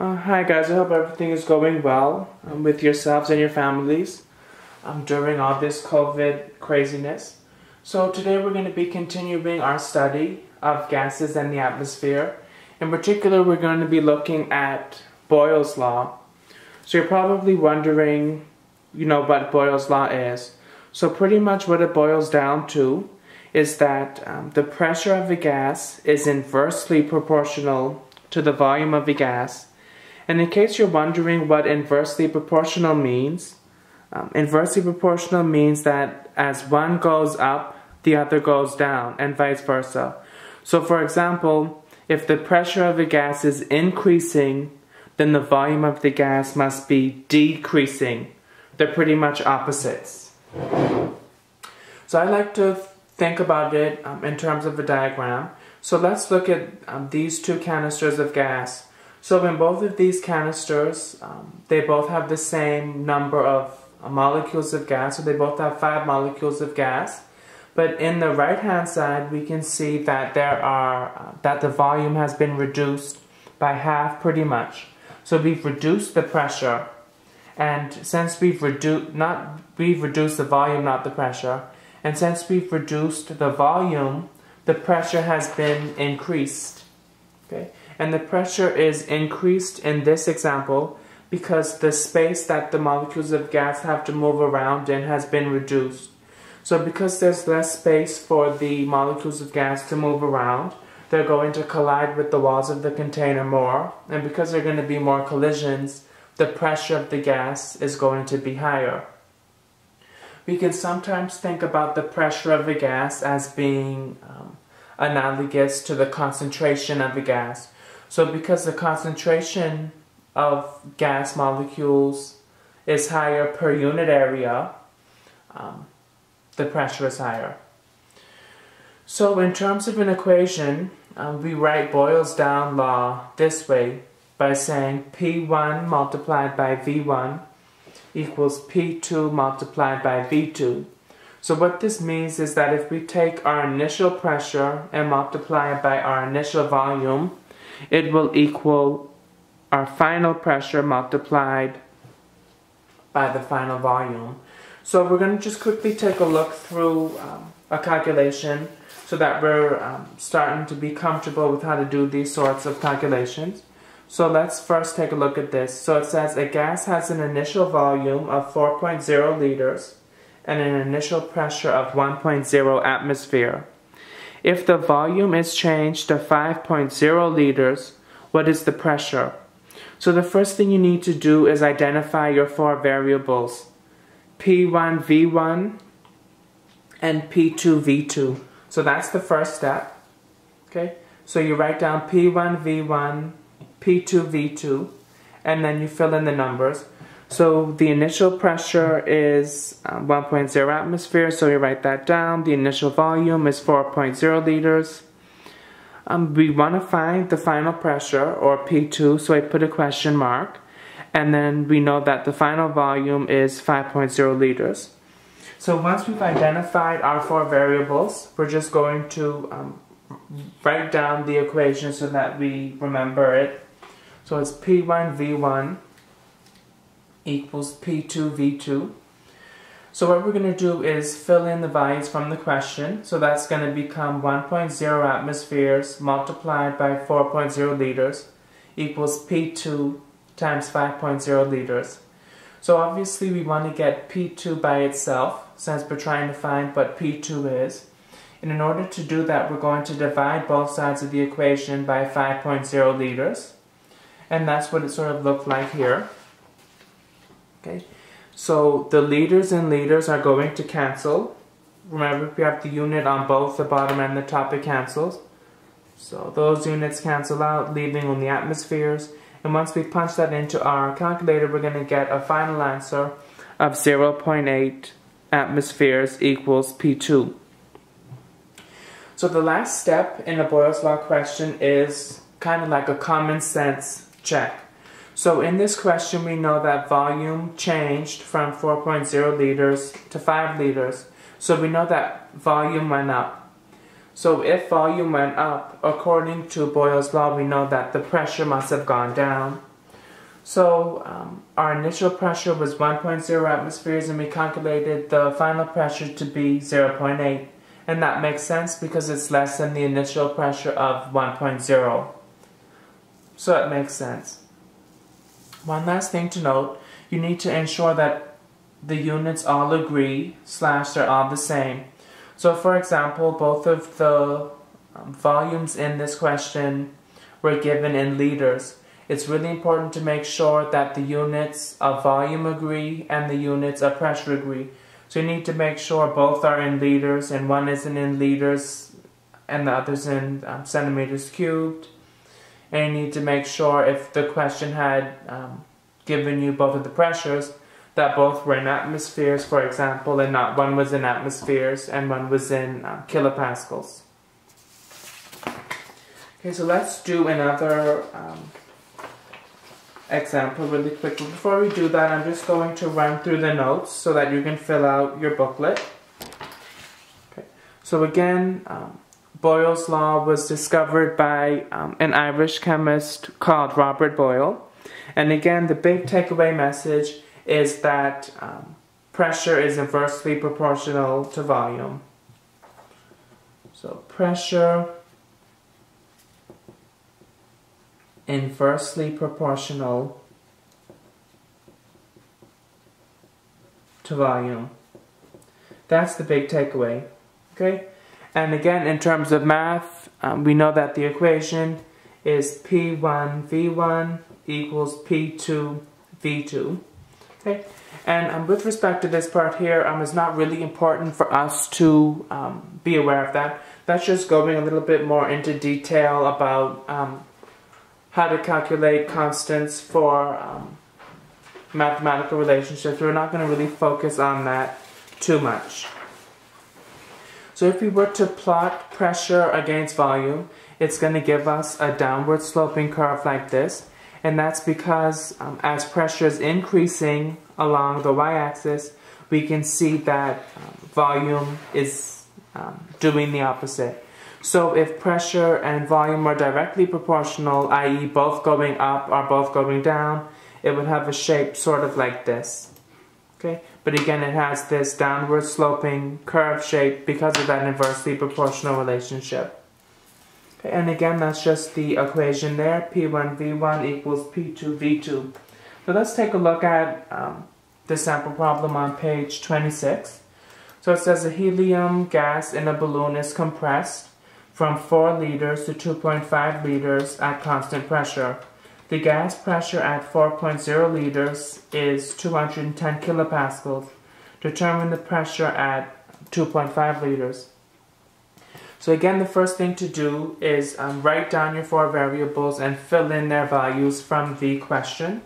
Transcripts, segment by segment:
Uh, hi guys, I hope everything is going well um, with yourselves and your families um, during all this COVID craziness. So today we're going to be continuing our study of gases and the atmosphere. In particular, we're going to be looking at Boyle's law. So you're probably wondering, you know, what Boyle's law is. So pretty much what it boils down to is that um, the pressure of a gas is inversely proportional to the volume of a gas and in case you're wondering what inversely proportional means, um, inversely proportional means that as one goes up, the other goes down, and vice versa. So for example, if the pressure of a gas is increasing, then the volume of the gas must be decreasing. They're pretty much opposites. So I like to think about it um, in terms of a diagram. So let's look at um, these two canisters of gas. So in both of these canisters, um, they both have the same number of uh, molecules of gas, so they both have five molecules of gas. But in the right hand side, we can see that there are uh, that the volume has been reduced by half pretty much. So we've reduced the pressure, and since we've reduced not we've reduced the volume, not the pressure, and since we've reduced the volume, the pressure has been increased. Okay and the pressure is increased in this example because the space that the molecules of gas have to move around in has been reduced. So because there's less space for the molecules of gas to move around, they're going to collide with the walls of the container more, and because there are going to be more collisions, the pressure of the gas is going to be higher. We can sometimes think about the pressure of a gas as being um, analogous to the concentration of a gas. So because the concentration of gas molecules is higher per unit area, um, the pressure is higher. So in terms of an equation, um, we write Boyle's down law this way by saying P1 multiplied by V1 equals P2 multiplied by V2. So what this means is that if we take our initial pressure and multiply it by our initial volume, it will equal our final pressure multiplied by the final volume. So we're going to just quickly take a look through um, a calculation so that we're um, starting to be comfortable with how to do these sorts of calculations. So let's first take a look at this. So it says a gas has an initial volume of 4.0 liters and an initial pressure of 1.0 atmosphere. If the volume is changed to 5.0 liters, what is the pressure? So the first thing you need to do is identify your four variables. P1, V1, and P2, V2. So that's the first step. Okay, so you write down P1, V1, P2, V2, and then you fill in the numbers. So the initial pressure is um, 1.0 atmosphere, so you write that down. The initial volume is 4.0 liters. Um, we want to find the final pressure, or P2, so I put a question mark. And then we know that the final volume is 5.0 liters. So once we've identified our four variables, we're just going to um, write down the equation so that we remember it. So it's P1, V1, equals P2V2. So what we're going to do is fill in the values from the question. So that's going to become 1.0 atmospheres multiplied by 4.0 liters equals P2 times 5.0 liters. So obviously we want to get P2 by itself since we're trying to find what P2 is. And in order to do that, we're going to divide both sides of the equation by 5.0 liters. And that's what it sort of looked like here. Okay, so the liters and liters are going to cancel. Remember, we have the unit on both the bottom and the top, it cancels. So those units cancel out, leaving only atmospheres. And once we punch that into our calculator, we're going to get a final answer of 0.8 atmospheres equals P2. So the last step in a Boyle's Law question is kind of like a common sense check. So in this question, we know that volume changed from 4.0 liters to 5 liters. So we know that volume went up. So if volume went up, according to Boyle's law, we know that the pressure must have gone down. So um, our initial pressure was 1.0 atmospheres and we calculated the final pressure to be 0.8. And that makes sense because it's less than the initial pressure of 1.0. So it makes sense. One last thing to note, you need to ensure that the units all agree slash they're all the same. So for example, both of the um, volumes in this question were given in liters. It's really important to make sure that the units of volume agree and the units of pressure agree. So you need to make sure both are in liters and one isn't in liters and the other's in um, centimeters cubed. And you need to make sure if the question had um, given you both of the pressures, that both were in atmospheres, for example, and not one was in atmospheres and one was in um, kilopascals. Okay, so let's do another um, example really quickly. Before we do that, I'm just going to run through the notes so that you can fill out your booklet. Okay. So again, um, Boyle's law was discovered by um, an Irish chemist called Robert Boyle. And again, the big takeaway message is that um, pressure is inversely proportional to volume. So pressure inversely proportional to volume. That's the big takeaway. Okay? And again, in terms of math, um, we know that the equation is P1V1 equals P2V2. Okay? And um, with respect to this part here, um, it's not really important for us to um, be aware of that. That's just going a little bit more into detail about um, how to calculate constants for um, mathematical relationships. We're not going to really focus on that too much. So if we were to plot pressure against volume, it's going to give us a downward sloping curve like this. And that's because um, as pressure is increasing along the y-axis, we can see that um, volume is um, doing the opposite. So if pressure and volume are directly proportional, i.e. both going up or both going down, it would have a shape sort of like this. Okay, But again, it has this downward sloping curve shape because of that inversely proportional relationship. Okay, and again, that's just the equation there. P1V1 equals P2V2. So let's take a look at um, the sample problem on page 26. So it says a helium gas in a balloon is compressed from 4 liters to 2.5 liters at constant pressure. The gas pressure at 4.0 liters is 210 kilopascals. Determine the pressure at 2.5 liters. So again, the first thing to do is um, write down your four variables and fill in their values from the question,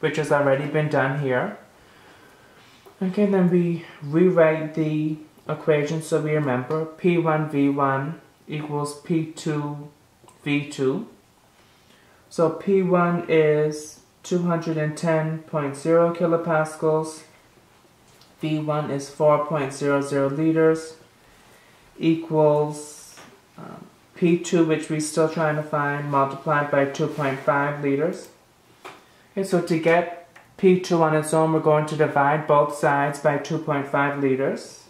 which has already been done here. Okay, then we rewrite the equation so we remember P1V1 equals P2 V2. So P1 is 210.0 kilopascals, V1 is 4.00 liters, equals um, P2, which we're still trying to find, multiplied by 2.5 liters. Okay, so to get P2 on its own, we're going to divide both sides by 2.5 liters.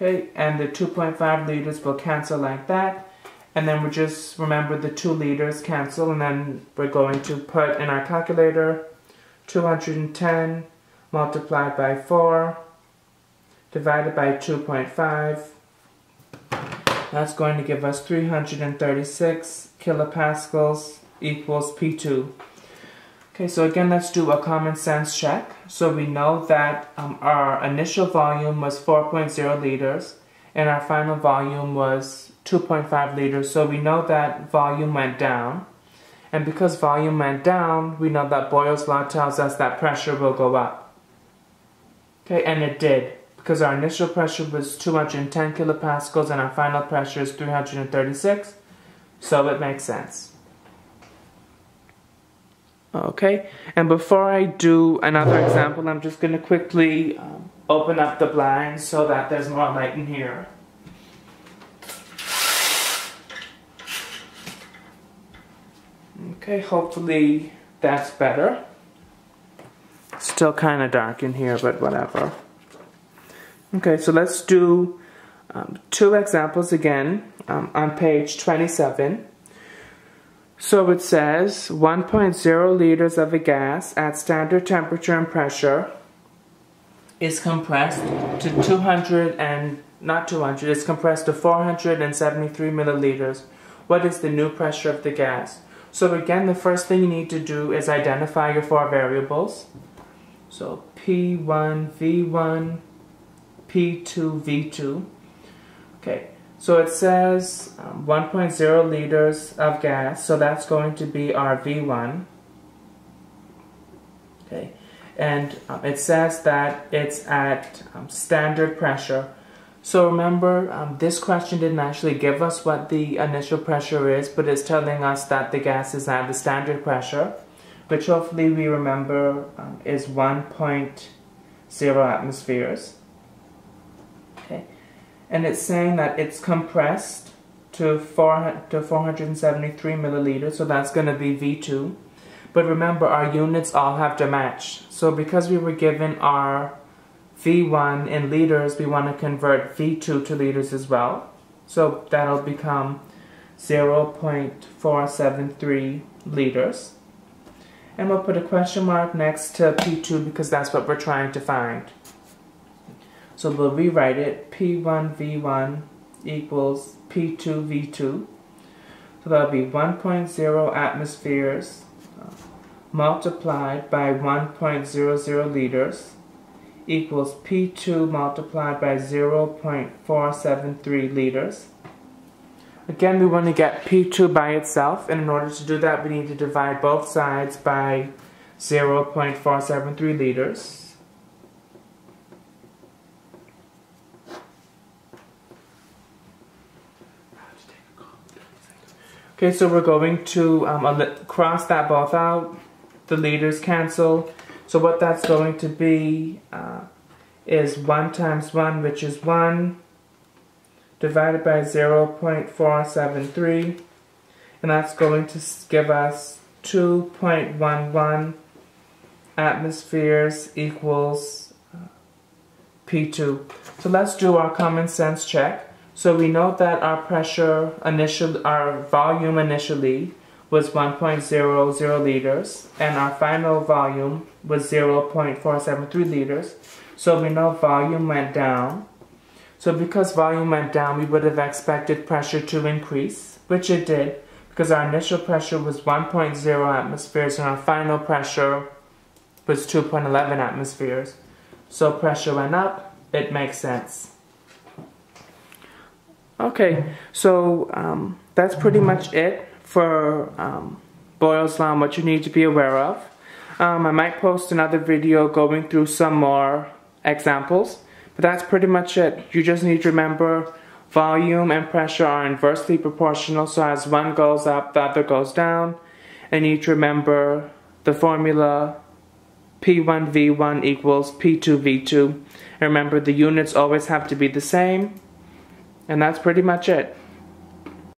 Okay, and the 2.5 liters will cancel like that. And then we just remember the 2 liters cancel and then we're going to put in our calculator 210 multiplied by 4 divided by 2.5. That's going to give us 336 kilopascals equals P2. Okay, so again, let's do a common sense check. So we know that um, our initial volume was 4.0 liters and our final volume was 2.5 liters. So we know that volume went down. And because volume went down, we know that Boyle's law tells us that pressure will go up. Okay, and it did. Because our initial pressure was 210 kilopascals and our final pressure is 336. So it makes sense. Okay, and before I do another example, I'm just going to quickly um, open up the blinds so that there's more light in here. Okay, hopefully that's better. Still kind of dark in here, but whatever. Okay, so let's do um, two examples again um, on page 27. So it says 1.0 liters of a gas at standard temperature and pressure is compressed to 200 and not 200, it's compressed to 473 milliliters. What is the new pressure of the gas? So again, the first thing you need to do is identify your four variables. So P1, V1, P2, V2. Okay, so it says um, 1.0 liters of gas, so that's going to be our V1. Okay, and um, it says that it's at um, standard pressure. So remember, um, this question didn't actually give us what the initial pressure is, but it's telling us that the gas is at the standard pressure, which hopefully we remember um, is 1.0 atmospheres. And it's saying that it's compressed to, four, to 473 milliliters, so that's going to be V2. But remember, our units all have to match. So because we were given our V1 in liters, we want to convert V2 to liters as well. So that'll become 0.473 liters. And we'll put a question mark next to P2 because that's what we're trying to find. So we'll rewrite it, P1 V1 equals P2 V2. So that'll be 1.0 atmospheres uh, multiplied by 1.00 liters equals P2 multiplied by 0.473 liters. Again, we want to get P2 by itself, and in order to do that, we need to divide both sides by 0.473 liters. Okay, so we're going to um, cross that both out. The liters cancel. So what that's going to be uh, is 1 times 1, which is 1, divided by 0 0.473, and that's going to give us 2.11 atmospheres equals uh, P2. So let's do our common sense check. So we know that our pressure initial, our volume initially was 1.00 liters and our final volume was 0.473 liters. So we know volume went down. So because volume went down, we would have expected pressure to increase, which it did because our initial pressure was 1.0 atmospheres and our final pressure was 2.11 atmospheres. So pressure went up, it makes sense. Okay, so um, that's pretty much it for um, Boyle's Law what you need to be aware of. Um, I might post another video going through some more examples, but that's pretty much it. You just need to remember volume and pressure are inversely proportional, so as one goes up, the other goes down. And you need to remember the formula P1V1 equals P2V2. And remember, the units always have to be the same. And that's pretty much it.